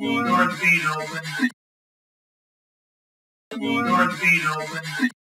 North Bean open. North Bean open.